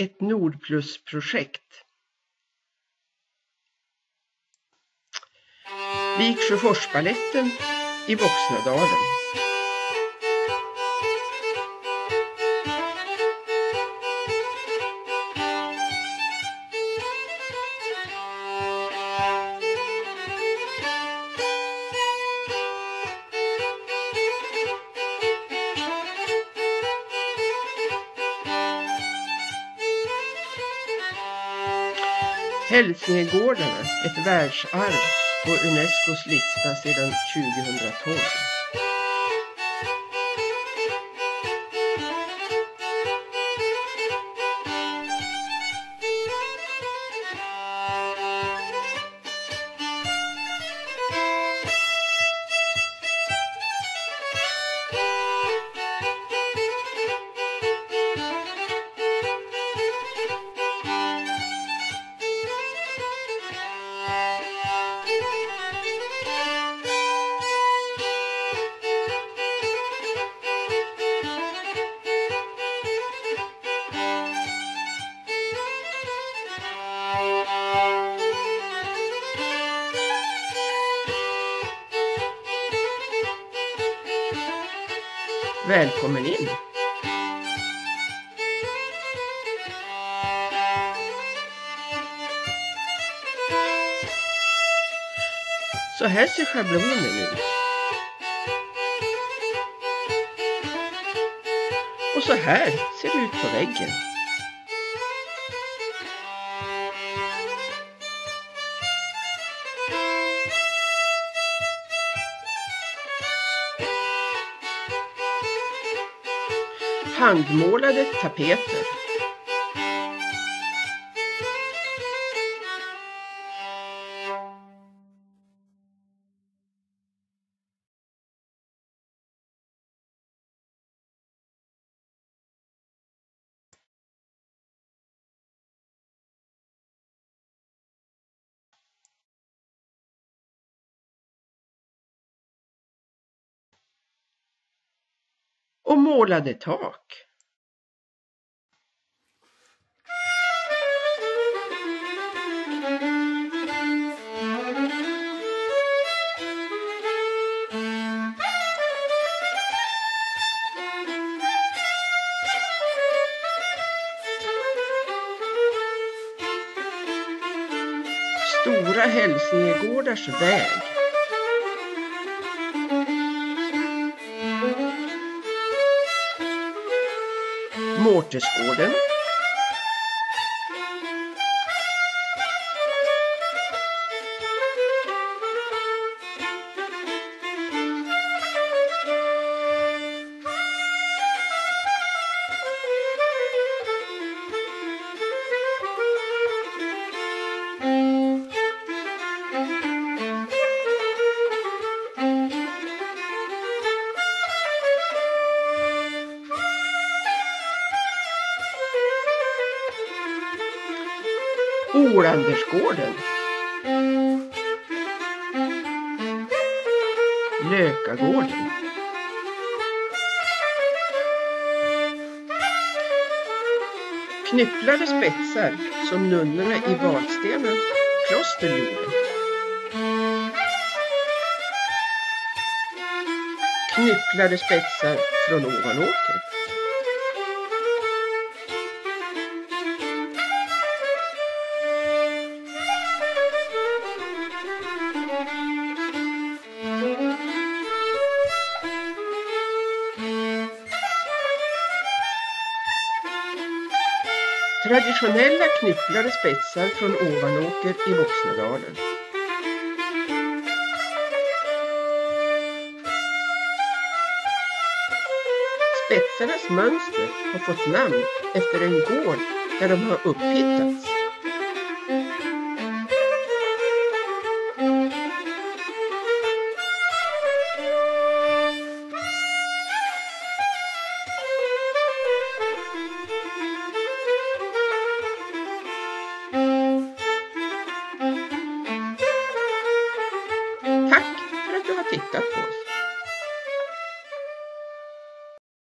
ett Nordplus-projekt. Viksjöforsbaletten i Voxnadalen. Hälsingegårdarna, ett världsarv på Unescos lista sedan 2012. Välkommen in! Så här ser schablonen ut. Och så här ser det ut på väggen. Handmålade tapeter. Och målade tak. Stora Hälsingegårdars väg. More Orden Olandersgården. Lökagården. Knypplade spetsar som nunnorna i Vadstena kloster gjorde. Knypplade spetsar från Ovanåker. Traditionella knypplade spetsar från Ovanåker i Voxnadalen. Spetsarnas mönster har fått namn efter en gård där de har upphittats.